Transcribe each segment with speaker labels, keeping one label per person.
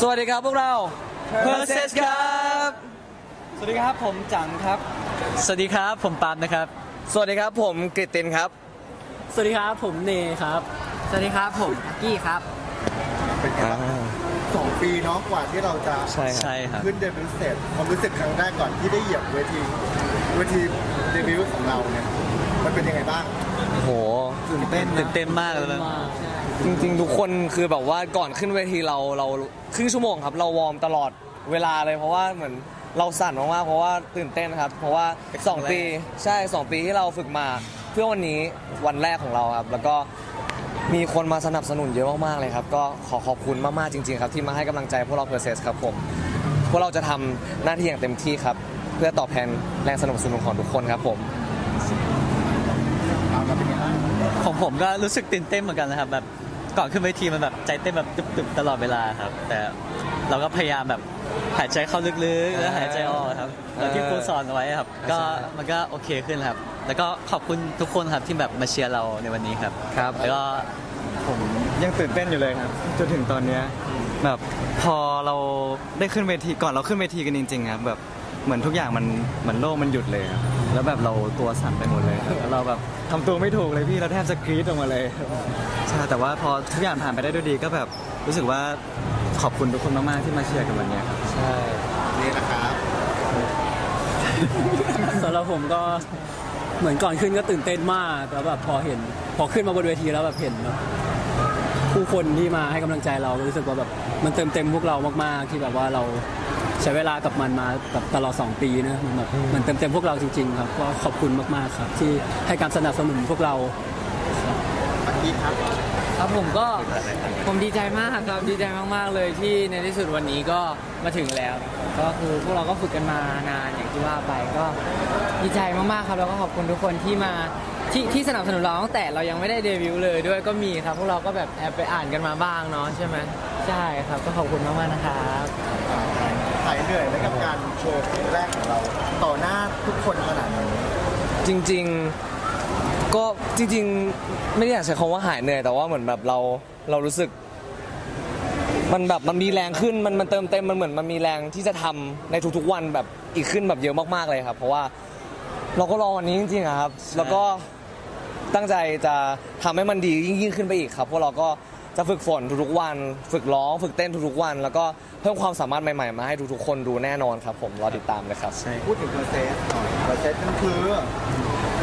Speaker 1: สวัสดีครับพวกเรา p e r s e s ครับ
Speaker 2: สวัสดีครับผมจั๋งครับ
Speaker 1: สวัสดีครับผมปาล์มนะครับ สวัสดีครับผมกฤตินครับ
Speaker 2: สวัสดีครับผมเนครับ
Speaker 3: สวัสดีครับผมกี้ครับ
Speaker 4: เป็นไงบ้างสองปีเนาะกว่าที่เราจะ
Speaker 1: ใช่ครับ
Speaker 2: ใช่ครับ
Speaker 4: ขึ้น debut stage ความรู้สึกครั้งแรกก่อนที่ได้เหยียบเวทีเวทีเดบิวต์ของเราเนี่ยมันเป็นยังไงบ้าง
Speaker 1: โห
Speaker 4: ตื่นเต้น
Speaker 2: ตื่นเต้นมากเลย
Speaker 1: จริงๆ ทุกคนคือแบบว่าก่อนขึ้นเวทีเราเราครึ่งชั่วโมงครับ เราวอร์มตลอดเวลาเลยเพราะว่าเหมือนเราสั่นมากๆเพราะว่าตื่นเต้นครับ เพราะว่า 2 ปีใช่ 2 ปีที่เราฝึกมา เพื่อวันนี้วันแรกของเราครับ แล้วก็มีคนมาสนับสนุนเยอะมากๆเลยครับ ก็ขอขอบคุณมากๆจริง ๆ ครับ ที่มาให้กำลังใจพวกเรา PERSES ครับผมพวกเราจะทำหน้าที่อย่างเต็มที่ครับ เพื่อตอบแทนแรงสนับสนุนของทุกคนครับผม
Speaker 4: เอาแล้วเป็นยังไงบ้าง
Speaker 2: ของผมก็รู้สึกตื่นเต้นเหมือนกันนะครับแบบ ก่อนขึ้นเวทีมันแบบใจเต้นแบบตึบๆตลอดเวลาครับ แต่เราก็พยายามแบบหายใจเข้าลึกๆ แล้วหายใจออกครับแล้วที่ครูสอนไว้ครับ ก็
Speaker 1: ใช่
Speaker 2: มันก็โอเคขึ้นครับ แล้วก็ขอบคุณทุกคนครับที่แบบมาเชียร์เราในวันนี้ครับ
Speaker 1: ครับ
Speaker 2: แล้วก็
Speaker 5: ผมยังตื่นเต้นอยู่เลยครับจนถึงตอนเนี้ยแบบพอเราได้ขึ้นเวทีก่อนเราขึ้นเวทีกันจริงๆครับแบบเหมือนทุกอย่างมันเหมือนโลกมันหยุดเลยครับ แล้วแบบเราตัวสั่นไปหมดเลยครับแล้วเราแบบทำตัวไม่ถูกเลยพี่เราแทบจะกรี๊ดออกมาเลยใช่แต่ว่าพอทุกอย่างผ่านไปได้ด้วยดีก็แบบรู้สึกว่าขอบคุณทุกคนมากๆที่มาเชียร์กันวันนี้ครับ
Speaker 1: ใช่
Speaker 4: นี่นะครับ
Speaker 6: สำหรับผมก็เหมือนก่อนขึ้นก็ตื่นเต้นมากแล้วแบบพอเห็น พอขึ้นมาบนเวทีแล้วแบบเห็นแบบผู้คนที่มาให้กำลังใจเราก็รู้สึกว่าแบบมันเติมเต็มพวกเรามากๆ ที่แบบว่าเรา ใช้เวลากับมันมาแบบตลอด 2 ปีนะมันแบบมันเติมเต็มพวกเราจริง ๆ ครับก็ขอบคุณมากๆครับ ที่ให้การสนับสนุนพวกเรา
Speaker 4: ปักกี้ครับ
Speaker 3: ครับผมก็ผมดีใจมากครับดีใจมากๆเลยที่ในที่สุดวันนี้ก็มาถึงแล้ว ก็คือพวกเราก็ฝึกกันมานานอย่างที่ว่าไปก็ดีใจมากๆครับแล้วก็ขอบคุณทุกคนที่มาที่ที่สนับสนุนเราตั้งแต่เรายังไม่ได้เดบิวต์เลยด้วยก็มีครับพวกเราก็แบบแอบไปอ่านกันมาบ้างเนาะใช่ไหมใช่ครับก็ขอบคุณมากๆนะครับ
Speaker 4: หายเหนื่อยไหมกับการโชว์ครั้งแรกของเรา ต่อหน้าทุกคนขนาดนี้
Speaker 1: จริงๆก็จริงๆ ไม่ได้อยากใช้คำว่าหายเหนื่อย แต่ว่าเหมือนแบบเราเรารู้สึก มันแบบมันมีแรงขึ้นมันมันเติมเต็มมันเหมือนมันมีแรงที่จะทำในทุกๆวันแบบอีกขึ้นแบบเยอะมากๆเลยครับ เพราะว่าเราก็รอวันนี้จริงๆอะครับ แล้วก็ตั้งใจจะทำให้มันดียิ่งยิ่งขึ้นไปอีกครับพวกเราก็ จะฝึกฝนทุกๆวัน ฝึกร้อง ฝึกเต้นทุกๆวัน แล้วก็เพิ่มความสามารถใหม่ๆ มาให้ทุกๆคนดูแน่นอนครับผมรอติดตามเลยครับ
Speaker 4: พูดถึง PERSES หน่อย PERSES นั่นคือ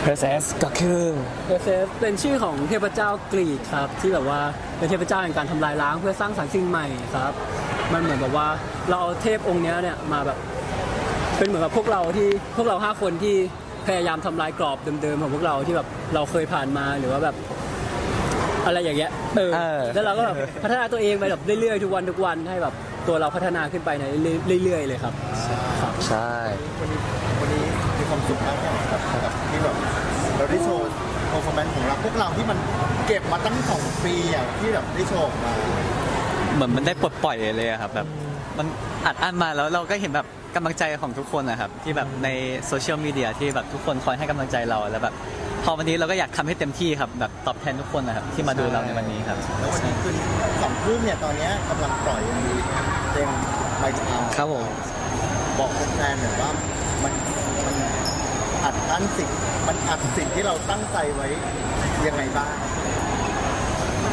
Speaker 1: Process ก็คือ
Speaker 6: เพอร์เซสเป็นชื่อของเทพเจ้ากรีกครับ ที่แบบว่าเป็นเทพเจ้าแห่งการทำลายล้างเพื่อสร้างสรรค์สิ่งใหม่ครับ มันเหมือนแบบว่าเราเอาเทพองค์เนี้ยเนี่ยมาแบบเป็นเหมือนกับพวกเราที่พวกเราห้าคนที่พยายามทำลายกรอบเดิมๆของพวกเราที่แบบเราเคยผ่านมาหรือว่าแบบ อะไรอย่างเงี้ยเออ
Speaker 1: เออ
Speaker 6: แล้วเราก็แบบพัฒนาตัวเองไปแบบเรื่อยๆทุกวันทุกวันให้แบบตัวเราพัฒนาขึ้นไปในเรื่อยๆเลยครับ
Speaker 1: ใช่
Speaker 4: วันนี้วันนี้มีความสุขมากแค่ไหนครับกับที่แบบเราได้โชว์โปรแกรมของเราพวกเราที่มันเก็บมาตั้งสองปีอะที่แบบได้โชว์ออกมา
Speaker 2: เหมือนมันได้ปลดปล่อยเลยอะครับแบบมันอัดอั้นมาแล้วเราก็เห็นแบบกำลังใจของทุกคนนะครับที่แบบในโซเชียลมีเดียที่แบบทุกคนคอยให้กำลังใจเราแล้วแบบ พอวันนี้เราก็อยากทำให้เต็มที่ครับแบบตอบแทนทุกคนนะครับที่มาดูเราในวันนี้ครับ
Speaker 4: แล้ววันนี้คือสองทุ่มเนี่ยตอนเนี้ยกำลังปล่อยยังมีเพลงใบทาง
Speaker 1: ครับผม
Speaker 4: บอกแฟนๆหน่อยว่ามันมันอัดอั้นสิ่งมันอัดสิ่งที่เราตั้งใจไว้ยังไงบ้าง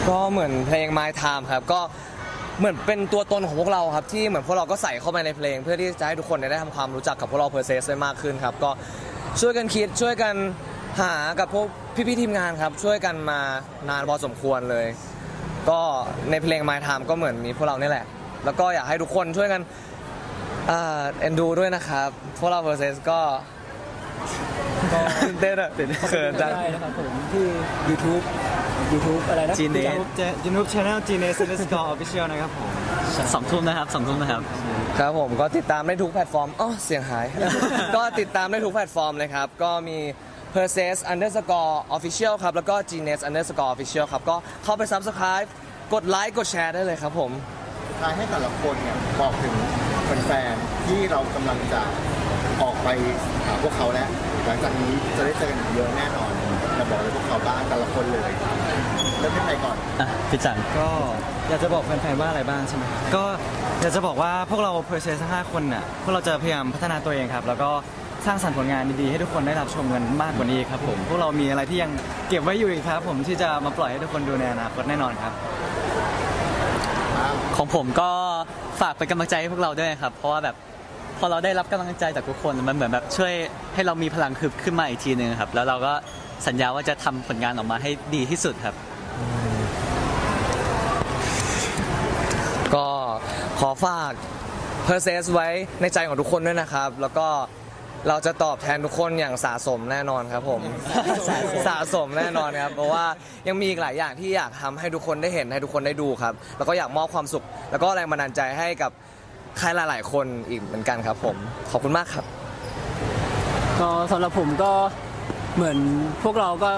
Speaker 1: ก็เหมือนเพลง My Time ครับก็เหมือนเป็นตัวตนของพวกเราครับที่เหมือนพวกเราก็ใส่เข้าไปในเพลง เพื่อที่จะให้ทุกคนได้ทำความรู้จักกับพวกเราเพอร์เซสได้มากขึ้นครับ ก็ช่วยกันคิดช่วยกัน หากับพวกพี่ๆทีมงานครับ ช่วยกันมานานพอสมควรเลย ก็ในเพลง My Time ก็เหมือนมีพวกเรานี่แหละ แล้วก็อยากให้ทุกคนช่วยกันอ่าเอ็นดูด้วยนะครับ พวกเราเพอร์เซสก็ก็ตื่นเต้นอะเขินจัง
Speaker 6: ได้นะครับผมที่ YouTube YouTube อะไรนะ
Speaker 5: G'NEST YouTube channel g n e s underscore official นะครับผม
Speaker 2: สองทุ่มนะครับสองทุ่มนะครับ
Speaker 1: ครับผมก็ติดตามได้ทุกแพลตฟอร์มอ๋อเสียงหาย ก็ติดตามได้ทุกแพลตฟอร์มเลยครับ ก็มี p e r s e s underscore official ครับ แล้วก็ G'NEST underscore official ครับ ก็เข้าไป subscribe กดไลค์กดแชร์ได้เลยครับผม
Speaker 4: สุดท้ายให้แต่ละคนเนี่ยบอกถึงแฟนๆที่เรากำลังจะออกไปหาพวกเขาแล้ว หลังจากนี้จะได้เจอกันอีกเยอะแน่นอนจะบอกอะไรพวกเขาบ้างแต่ละคนเลยเริ่มที่ใครก่อน
Speaker 2: อะพี่จัง
Speaker 5: ก็อยากจะบอกแฟนๆว่าอะไรบ้างใช่ไหมก็อยากจะบอกว่าพวกเราเพอร์เซสทั้งห้าคนน่ะพวกเราจะพยายามพัฒนาตัวเองครับ แล้วก็ สร้างสรรค์ผลงานดีๆให้ทุกคนได้รับชมกันมากกว่านี้ครับผมพวกเรามีอะไรที่ยังเก็บไว้อยู่อีกครับ ผมที่จะมาปล่อยให้ทุกคนดูในอนาคตแน่นอนครับ
Speaker 2: ของผมก็ฝากเป็นกำลังใจให้พวกเราด้วยครับ เพราะว่าแบบพอเราได้รับกำลังใจจากทุกคนมันเหมือนแบบช่วยให้เรามีพลังคืบขึ้นมาอีกทีหนึ่งครับ แล้วเราก็สัญญาว่าจะทำผลงานออกมาให้ดีที่สุดครับ
Speaker 1: ก็ขอฝาก p e r s e s ไว้ในใจของทุกคนด้วยนะครับ แล้วก็ เราจะตอบแทนทุกคนอย่างสะสมแน่นอนครับผมสะสมแน่นอนครับเพราะว่ายังมีอีกหลายอย่างที่อยากทำให้ทุกคนได้เห็นให้ทุกคนได้ดูครับ แล้วก็อยากมอบความสุข แล้วก็แรงบันดาลใจให้กับใครหลายๆคนอีกเหมือนกันครับผม ขอบคุณมากครับ
Speaker 6: ก็สำหรับผมก็เหมือนพวกเราก็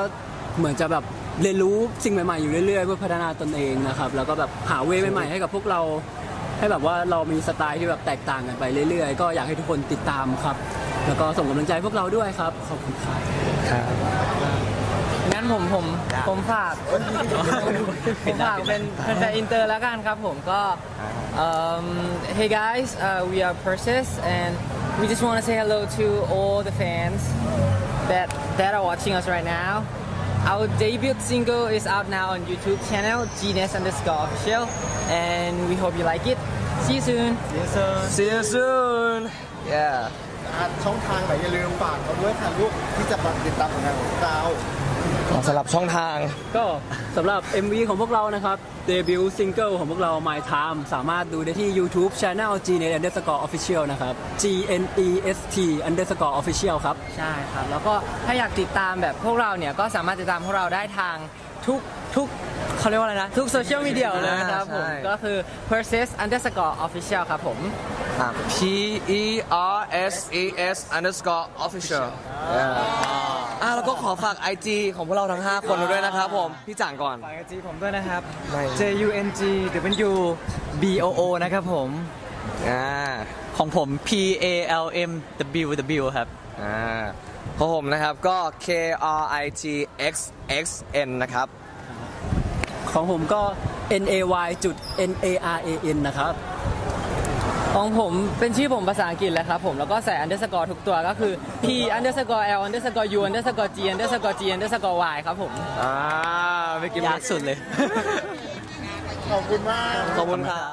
Speaker 6: เหมือนจะแบบเรียนรู้สิ่งใหม่ๆอยู่เรื่อยๆเพื่อพัฒนาตนเองนะครับ แล้วก็แบบหาเวย์ใหม่ๆให้กับพวกเรา ให้แบบว่าเรามีสไตล์ที่แบบแตกต่างกันไปเรื่อยๆ ก็อยากให้ทุกคนติดตามครับ แล้วก็ส่งกำลังใจให้พวกเราด้วยครับ ขอบคุณครับ
Speaker 3: งั้นผมผมผมฝากผมฝากเป็นเป็นแฟนอินเตอร์แล้วกันครับผมก็ um, Hey guys uh, we are Persis and we just want to say hello to all the fans that that are watching us right now our debut single is out now on YouTube channel Genius underscore official and we hope you like it see you soon
Speaker 1: See you soon yeah
Speaker 4: อะช่องทางไหนอย่าลืมฝากเขาด้วยค่ะลูกที่จะมาติดตามผลงานของเรา
Speaker 1: สำหรับช่องทาง
Speaker 6: ก็สำหรับ MV ของพวกเรานะครับ เดบิวต์ซิงเกิลของพวกเรา My Time สามารถดูได้ที่ YouTube Channel g n e t underscore official นะครับ G N E S T underscore official ครับ
Speaker 3: ใช่ครับ แล้วก็ถ้าอยากติดตามแบบพวกเราเนี่ย ก็สามารถติดตามพวกเราได้ทาง ทุกทุกเขาเรียกว่าอะไรนะ ทุกโซเชียลมีเดียเลยนะครับผม
Speaker 1: ใช่
Speaker 3: ก็คือ persis underscore official ครับผม
Speaker 1: อะ P E R S E S underscore official อะแล้วก็ขอฝาก IG ของพวกเราทั้ง 5 คนด้วยนะครับผม พี่จ่างก่อน
Speaker 5: ฝากไอจีผมด้วยนะครับ
Speaker 1: ไม่
Speaker 5: J U N G W B O O นะครับผม
Speaker 1: อ่า
Speaker 2: ของผม P A L M W W ครับ
Speaker 1: อ่า ของผมนะครับก็ K R I T X X N นะครับ
Speaker 6: ของผมก็ N A Y จุด N A R A N นะครับ
Speaker 3: ของผมเป็นชื่อผมภาษาอังกฤษแหละครับผมแล้วก็ใส่ underscore ทุกตัวก็คือ p underscore l underscore u underscore g underscore g underscore y ครับผม
Speaker 1: อ่าไม่กิน
Speaker 2: ยากสุดเลย
Speaker 4: ขอบคุณมาก
Speaker 1: ขอบคุณครับ